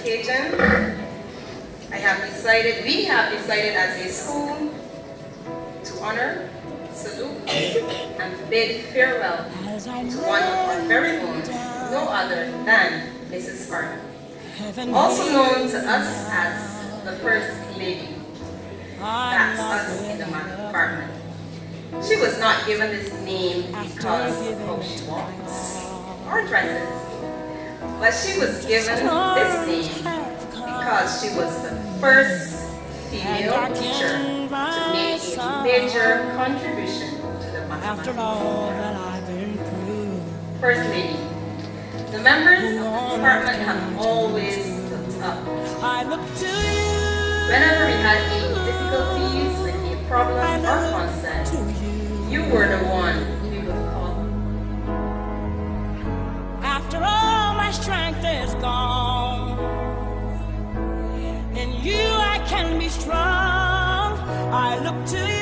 occasion, I have decided, we have decided as a school to honor, salute, and bid farewell to one of our very own, no other than Mrs. Carter. Also known to us as the First Lady. That's us in the math department. She was not given this name because of how she walks or dresses, but she was given this name because she was the first female teacher to make a major contribution to the mathematics. First Lady, the members of the department have always looked up. Whenever we had any difficulties with a problem or concept, is gone, in you I can be strong. I look to you.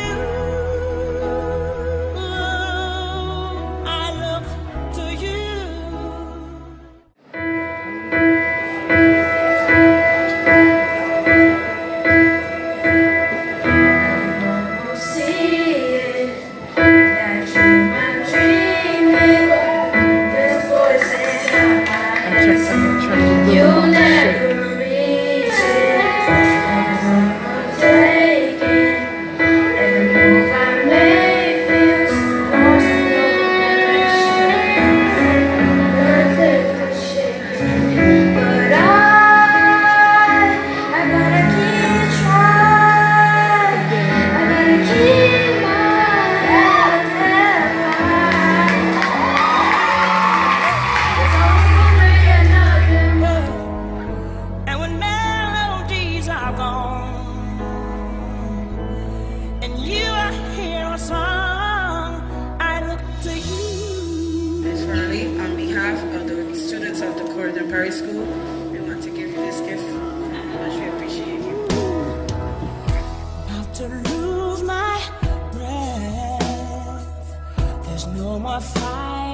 song, I look to you. Ms. Farley, on behalf of the students of the Coleridge and Parry School, we want to give you this gift and much we appreciate you. Not to lose my breath, there's no more.